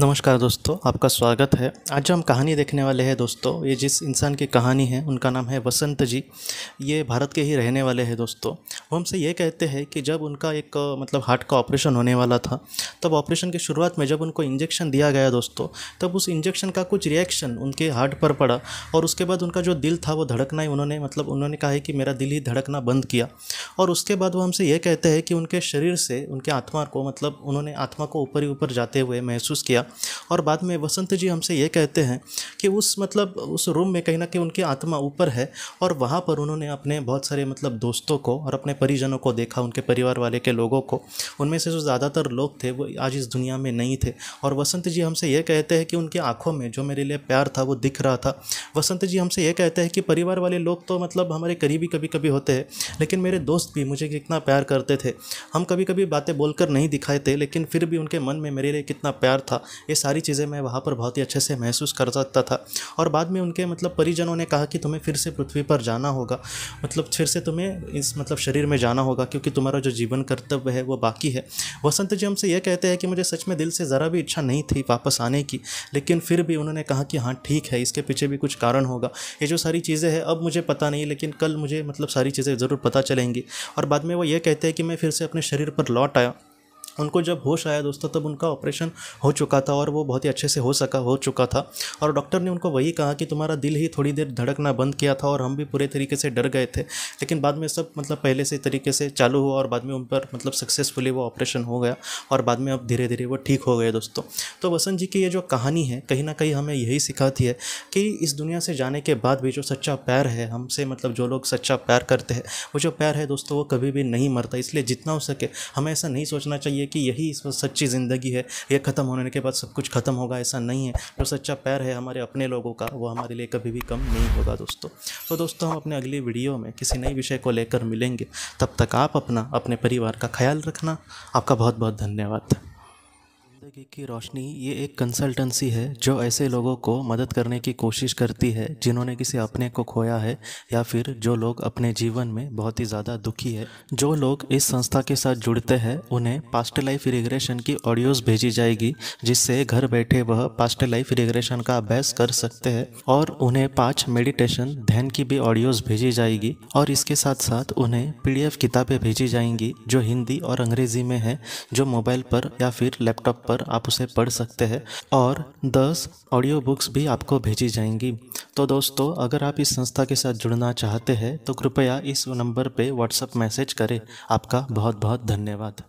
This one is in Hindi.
नमस्कार दोस्तों, आपका स्वागत है। आज हम कहानी देखने वाले हैं दोस्तों, ये जिस इंसान की कहानी है, उनका नाम है वसंत जी। ये भारत के ही रहने वाले हैं दोस्तों। वो हमसे ये कहते हैं कि जब उनका एक मतलब हार्ट का ऑपरेशन होने वाला था, तब ऑपरेशन की शुरुआत में जब उनको इंजेक्शन दिया गया दोस्तों, तब उस इंजेक्शन का कुछ रिएक्शन उनके हार्ट पर पड़ा और उसके बाद उनका जो दिल था वो धड़कना ही उन्होंने मतलब उन्होंने कहा है कि मेरा दिल ही धड़कना बंद किया। और उसके बाद वो हमसे ये कहते हैं कि उनके शरीर से, उनके आत्मा को मतलब उन्होंने आत्मा को ऊपर ही ऊपर जाते हुए महसूस किया। और बाद में वसंत जी हमसे ये कहते हैं कि उस मतलब उस रूम में कहीं ना कहीं उनकी आत्मा ऊपर है और वहाँ पर उन्होंने अपने बहुत सारे मतलब दोस्तों को और अपने परिजनों को देखा, उनके परिवार वाले के लोगों को। उनमें से जो ज़्यादातर लोग थे वो आज इस दुनिया में नहीं थे। और वसंत जी हमसे ये कहते हैं कि उनकी आँखों में जो मेरे लिए प्यार था वो दिख रहा था। वसंत जी हमसे ये कहते हैं कि परिवार वाले लोग तो मतलब हमारे करीबी कभी कभी होते हैं, लेकिन मेरे दोस्त भी मुझे कितना प्यार करते थे। हम कभी कभी बातें बोलकर नहीं दिखाए थे, लेकिन फिर भी उनके मन में मेरे लिए कितना प्यार था। ये सारी चीज़ें मैं वहाँ पर बहुत ही अच्छे से महसूस कर सकता था। और बाद में उनके मतलब परिजनों ने कहा कि तुम्हें फिर से पृथ्वी पर जाना होगा। मतलब फिर से तुम्हें इस मतलब शरीर में जाना होगा क्योंकि तुम्हारा जो जीवन कर्तव्य है वो बाकी है। वसंत जी हमसे यह कहते हैं कि मुझे सच में दिल से ज़रा भी इच्छा नहीं थी वापस आने की, लेकिन फिर भी उन्होंने कहा कि हाँ ठीक है, इसके पीछे भी कुछ कारण होगा। ये जो सारी चीज़ें हैं, अब मुझे पता नहीं, लेकिन कल मुझे मतलब सारी चीज़ें ज़रूर पता चलेंगी। और बाद में वो ये कहते हैं कि मैं फिर से अपने शरीर पर लौट आया। उनको जब होश आया दोस्तों, तब उनका ऑपरेशन हो चुका था और वो बहुत ही अच्छे से हो सका, हो चुका था। और डॉक्टर ने उनको वही कहा कि तुम्हारा दिल ही थोड़ी देर धड़कना बंद किया था और हम भी पूरे तरीके से डर गए थे। लेकिन बाद में सब मतलब पहले से तरीके से चालू हुआ और बाद में उन पर मतलब सक्सेसफुली वो ऑपरेशन हो गया और बाद में अब धीरे धीरे वो ठीक हो गए दोस्तों। तो वसंत जी की ये जो कहानी है, कहीं ना कहीं हमें यही सिखाती है कि इस दुनिया से जाने के बाद भी जो सच्चा प्यार है, हमसे मतलब जो लोग सच्चा प्यार करते हैं, वो जो प्यार है दोस्तों, वो कभी भी नहीं मरता, इसलिए जितना हो सके हमें ऐसा नहीं सोचना चाहिए कि यही इस सच्ची ज़िंदगी है यह ख़त्म होने के बाद सब कुछ ख़त्म होगा, ऐसा नहीं है। जो सच्चा पैर है हमारे अपने लोगों का, वो हमारे लिए कभी भी कम नहीं होगा दोस्तों। तो दोस्तों, हम अपने अगली वीडियो में किसी नई विषय को लेकर मिलेंगे। तब तक आप अपना, अपने परिवार का ख्याल रखना। आपका बहुत बहुत धन्यवाद। ज़िंदगी की रोशनी, ये एक कंसल्टेंसी है जो ऐसे लोगों को मदद करने की कोशिश करती है जिन्होंने किसी अपने को खोया है या फिर जो लोग अपने जीवन में बहुत ही ज़्यादा दुखी है। जो लोग इस संस्था के साथ जुड़ते हैं, उन्हें पास्ट लाइफ रिग्रेशन की ऑडियोज़ भेजी जाएगी, जिससे घर बैठे वह पास्ट लाइफ रिग्रेशन का अभ्यास कर सकते हैं और उन्हें पाँच मेडिटेशन ध्यान की भी ऑडियोज़ भेजी जाएगी और इसके साथ साथ उन्हें पीडीएफ किताबें भेजी जाएँगी जो हिंदी और अंग्रेज़ी में है, जो मोबाइल पर या फिर लैपटॉप पर आप उसे पढ़ सकते हैं और 10 ऑडियो बुक्स भी आपको भेजी जाएँगी। तो दोस्तों, अगर आप इस संस्था के साथ जुड़ना चाहते हैं तो कृपया इस नंबर पर व्हाट्सअप मैसेज करें। आपका बहुत बहुत धन्यवाद।